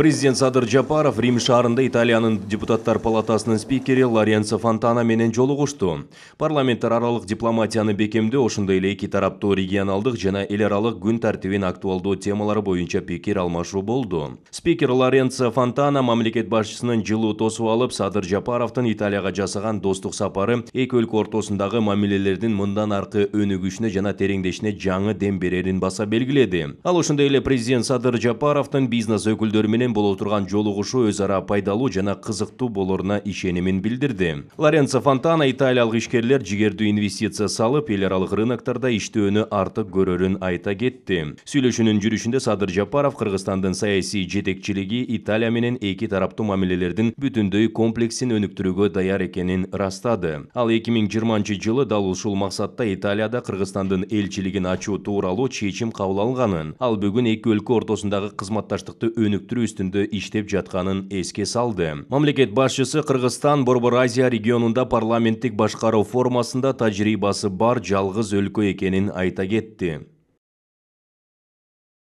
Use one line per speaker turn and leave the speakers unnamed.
Президент Садыр Жапаров Рим шаарында Италиянын депутаттар палатасынын спикери Лоренцо Фонтана менен жолугушту. Парламенттер аралык дипломатияны бекемдөө ошондой эле эки тараптуу регионалдык жана эл аралык күн актуалдуу темалары боюнча пикир алмашуу болду. Спикер Лоренцо Фонтана мамлекет башчысынын жылуу тосуп алып, Садыр Жапаровдун Италияга жасаган достук сапары эки өлкө ортосундагы мамилелердин мындан аркы өнүгүшүнө жана тереңдешине жаңы дем берерин баса белгиледи. Ал ошондой эле президент Садыр Жапаровдун бизнес өкүлдөрү менен боло турган жолугушуу өз ара пайдалуу жана кызыктуу болоруна ишенимин билдирди. Лоренцо фонтана италиялык ишкерлер жигердүү инвестиция салып эл аралык рыноктарда иштөөнү артык көрөрүн айта кетти. Сүйлөшүүнүн жүрүшүндө садыр жапаров кыргызстандын саясий жетекчилиги италия менен эки тараптуу мамилелердин бүтүндөй комплексин өнүктүрүүгө даяр экенин ырастады ал эки миң жыйырманчы жылы дал ушул максатта италияда кыргызстандын элчилигин ачуу тууралуу чечим кабыл алганын ал бүгүн эки өлкө ортосундагы кызматташтыкты өнүктүрүү үстүндө иштеп жатканын эске салды. Мамлекет башчысы кыргызстан борбор азия регионунда парламенттик башкаруу формасында тажрыйбасы бар жалгыз өлкө экенин айта кетти